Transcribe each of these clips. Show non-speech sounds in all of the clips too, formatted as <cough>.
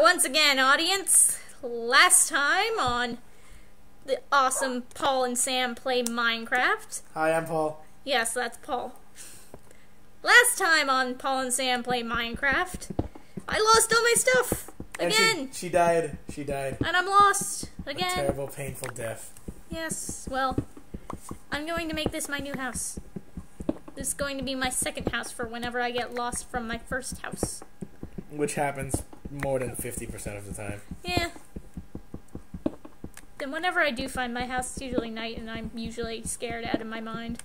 once again, audience, last time on the awesome Paul and Sam play Minecraft. Hi, I'm Paul. Yes, that's Paul. Last time on Paul and Sam play Minecraft, I lost all my stuff And again, she, she died. She died. and I'm lost again. A again. terrible, painful death. Yes, well, I'm going to make this my new house. This is going to be my second house for whenever I get lost from my first house. Which happens more than 50% of the time. Yeah. Then whenever I do find my house, it's usually night, and I'm usually scared out of my mind.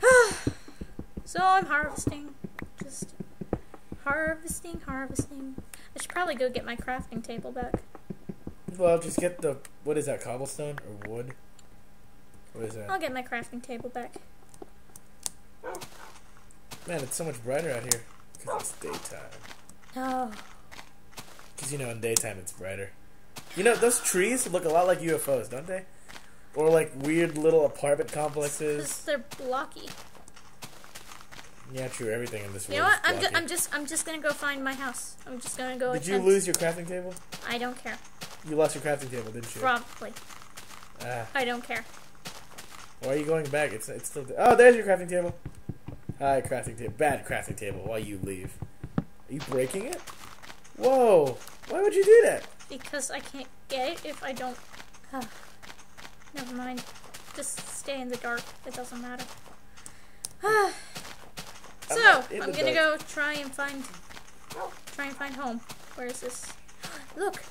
<sighs> so I'm harvesting. Just harvesting, harvesting. I should probably go get my crafting table back. Well, just get the. What is that, cobblestone or wood? What is that? I'll get my crafting table back. Man, it's so much brighter out here. Because it's daytime. <sighs> Oh. Because, you know, in daytime it's brighter. You know, those trees look a lot like UFOs, don't they? Or like weird little apartment complexes. <laughs> they're blocky. Yeah, true. Everything in this You world know what? I'm, ju- I'm just I'm just gonna go find my house. I'm just gonna go. Did you lose your crafting table? I don't care. You lost your crafting table, didn't you? Probably. Ah. I don't care. Why are you going back? It's it's still. Oh, there's your crafting table. Hi, crafting table. Bad crafting table. While you leave, are you breaking it? Whoa! Why would you do that? Because I can't get it if I don't. Ah, never mind. Just stay in the dark. It doesn't matter. Ah. <sighs> I'm so I'm gonna dark. go try and find try and find home. Where is this? <gasps> Look,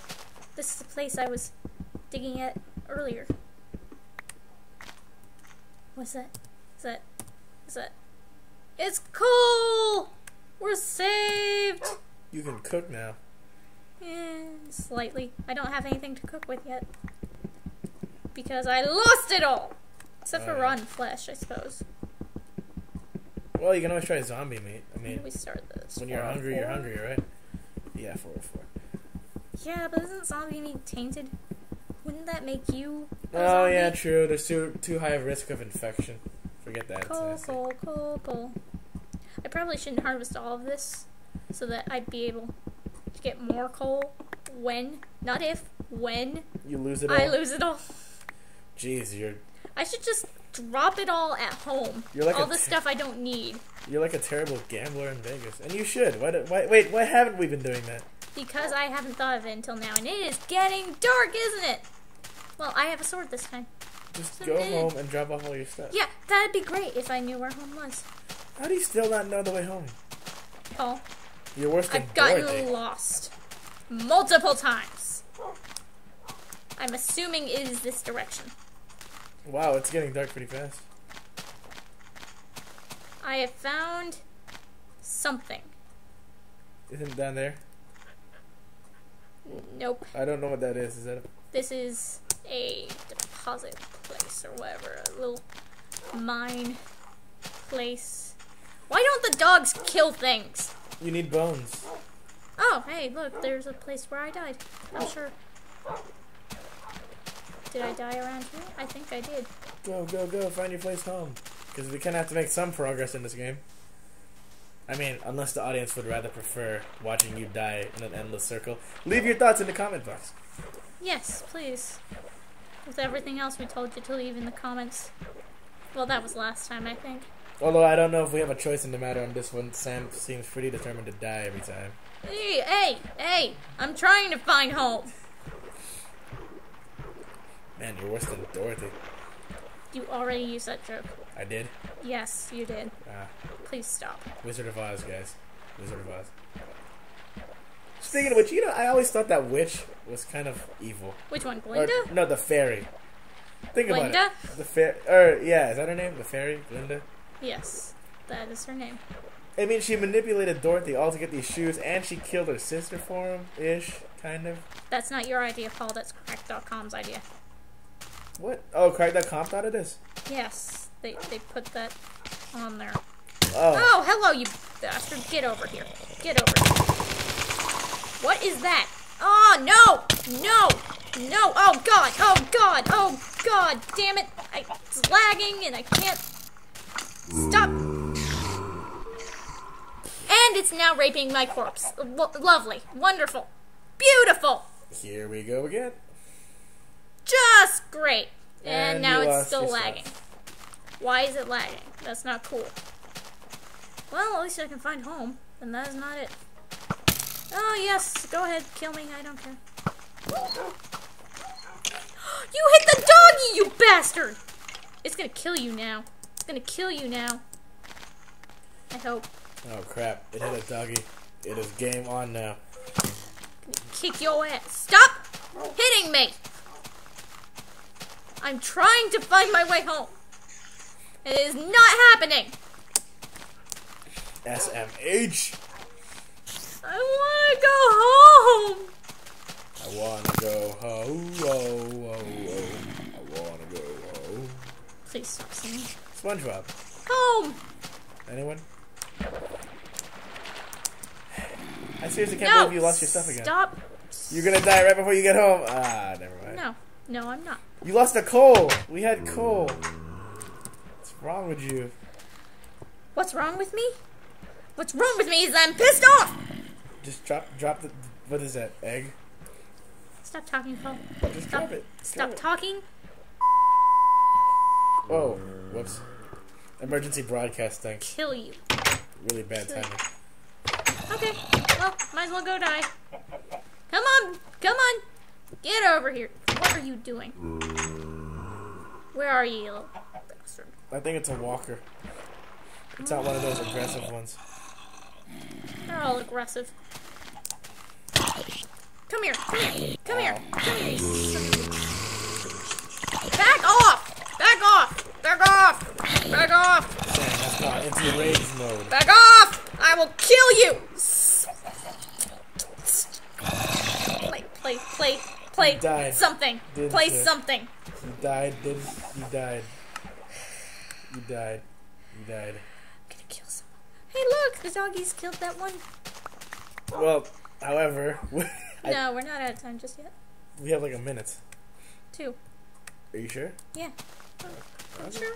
this is the place I was digging at earlier. What's that? Is that? Is that? It's coal. We're saved. You can cook now. Eh, slightly. I don't have anything to cook with yet. Because I lost it all! Except for Oh, rotten flesh, I suppose. Well, you can always try zombie meat. I mean, we start this? when you're oh hungry, you're hungry, right? Yeah, four oh four. Yeah, but isn't zombie meat tainted? Wouldn't that make you Oh yeah, true. There's too too high a risk of infection. Forget that. Nasty. coal, coal, coal. I probably shouldn't harvest all of this so that I'd be able to get more coal when, not if, when You lose it all. I lose it all. Jeez, you're I should just drop it all at home. You're like all the stuff I don't need. you're like a terrible gambler in Vegas, and you should. Why? do- why wait, why haven't we been doing that? Because I haven't thought of it until now, and it is getting dark, isn't it? Well, I have a sword this time. Just So go home and drop off all your stuff. Yeah, that'd be great if I knew where home was. How do you still not know the way home? Paul, You're worse than I've gotten Dorothy. lost multiple times. I'm assuming it is this direction. Wow, it's getting dark pretty fast. I have found something. Isn't it down there? Nope. I don't know what that is. Is that? A, This is a deposit place or whatever. A little mine place. Why don't the dogs kill things? you need bones. Oh, hey, look, there's a place where I died. I'm oh. sure. Did I die around here? I think I did. Go, go, go! Find your place home. Because we kind of have to make some progress in this game. I mean, unless the audience would rather prefer watching you die in an endless circle. Leave your thoughts in the comment box. Yes, please. With everything else we told you to leave in the comments. Well, that was last time, I think. Although I don't know if we have a choice in the matter on this one. Sam seems pretty determined to die every time. Hey, hey, hey! I'm trying to find home. Man, you're worse than Dorothy. You already used that joke. I did. Yes, you did. Ah, Please stop. Wizard of Oz, guys. Wizard of Oz. Speaking of which, you know, I always thought that witch was kind of evil. Which one, Or, Glinda? no, the fairy. Think about it. The fair, or yeah, is that her name? The fairy, Glinda. Yes, that is her name. I mean, she manipulated Dorothy all to get these shoes, and she killed her sister for him, ish, kind of. That's not your idea, Paul. That's Cracked.com's idea. What? Oh, Cracked.com thought of this. Yes, they, they put that on there. Oh, Oh, hello, you bastard. Get over here. Get over here. What is that? Oh, no! No! No! Oh, God! Oh, God! Oh, God! Damn it! I, it's lagging and I can't... Stop! And it's now raping my corpse. Lo- lovely. Wonderful. Beautiful. Here we go again. Just great. And, And now it's still lagging. Why is it lagging? That's not cool. Well, at least I can find home. And that is not it. Oh, yes. Go ahead. Kill me. I don't care. <gasps> You hit the doggy, you bastard! It's gonna kill you now. Gonna kill you now. I hope. Oh crap! It hit a doggy. It is game on now. Kick your ass. Stop hitting me! I'm trying to find my way home. It is not happening. SMH. I wanna go home. I wanna go home. Oh, oh, oh. I wanna go home. Please stop singing. SpongeBob. Home. Anyone? I seriously can't No. believe you lost your stuff again. Stop. You're gonna die right before you get home. Ah, never mind. No. No, I'm not. You lost a coal. We had coal. What's wrong with you? What's wrong with me? What's wrong with me is I'm pissed off. Just drop, drop the. What is that? Egg? Stop talking, Paul. Just Stop. drop it. Stop talking. Oh, Whoops. Emergency broadcast broadcasting. Kill you. Really bad timing. Okay. Well, might as well go die. Come on. Come on. Get over here. What are you doing? Where are you, you little bastard? I think it's a walker. It's not one of those aggressive ones. They're all aggressive. Come here. Come here. Come here. Come here. you son of a- Back off. Back off. Back off. Back off. Dang, that's into rage mode. Back off! I will kill you! Play, play, play, play died, something. didn't Play you? something. You died, didn't you? died. You died. You died. I'm gonna kill someone. Hey, look! The doggies killed that one. Well, however, <laughs> I, No, we're not out of time just yet. we have like a minute. Two. Are you sure? Yeah. Uh, I'm sure.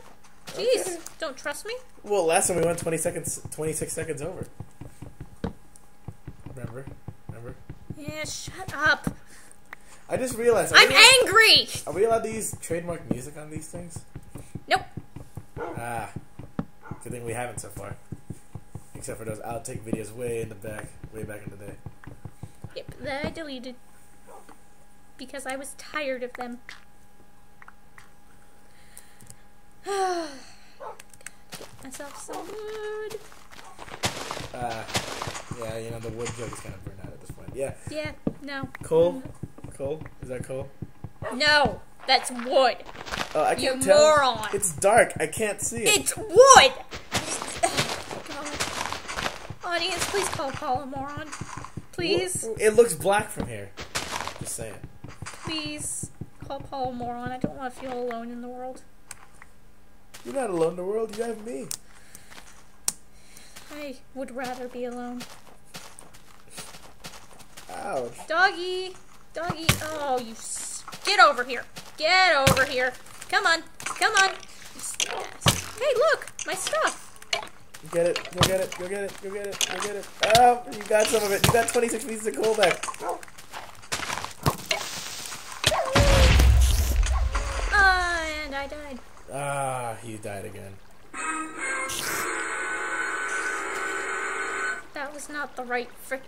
Jeez, don't trust me? Well, last time we went 20 seconds, 26 seconds over. Remember? Remember? Yeah, shut up. I just realized. I'm angry! Are we allowed to use trademark music on these things? Nope. Ah, good thing we haven't so far. Except for those outtake videos way in the back, way back in the day. Yep, that I deleted. Because I was tired of them. Get myself some wood. Ah, yeah, you know the wood joke is kind of burned out at this point. Yeah, Yeah, no. coal, coal. Is that coal? No, that's wood. Oh, I can't tell. moron. It's dark. I can't see it. It's wood! God. <sighs> Audience, please call Paul a moron. Please, It looks black from here. Just saying. please call Paul a moron. I don't want to feel alone in the world. You're not alone in the world. You have me. I would rather be alone. Ouch. Doggy! Doggy! Oh, you. S- Get over here! Get over here! Come on! Come on! You stupid ass. Hey, look! My stuff! Get it. Go get it. Go get it. Go get it. Go get it. Oh, you got some of it. You got 26 pieces of coal back. Ah, he died again. That was not the right frickin'.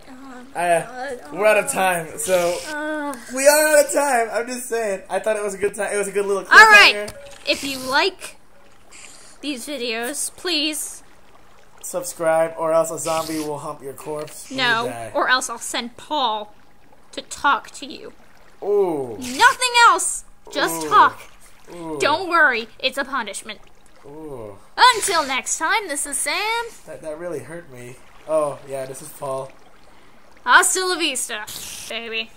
Oh, Uh, God. we're out of time, so Uh, we are out of time. I'm just saying. I thought it was a good time. It was a good little. All right. if you like these videos, please Subscribe, or else a zombie will hump your corpse. when you no, or else I'll send Paul to talk to you. Ooh. Nothing else. Just Ooh. talk. Ooh. Don't worry, it's a punishment. Ooh. Until next time, this is Sam. That that really hurt me. Oh yeah, this is Paul. Hasta la vista, baby.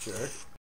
Jerk.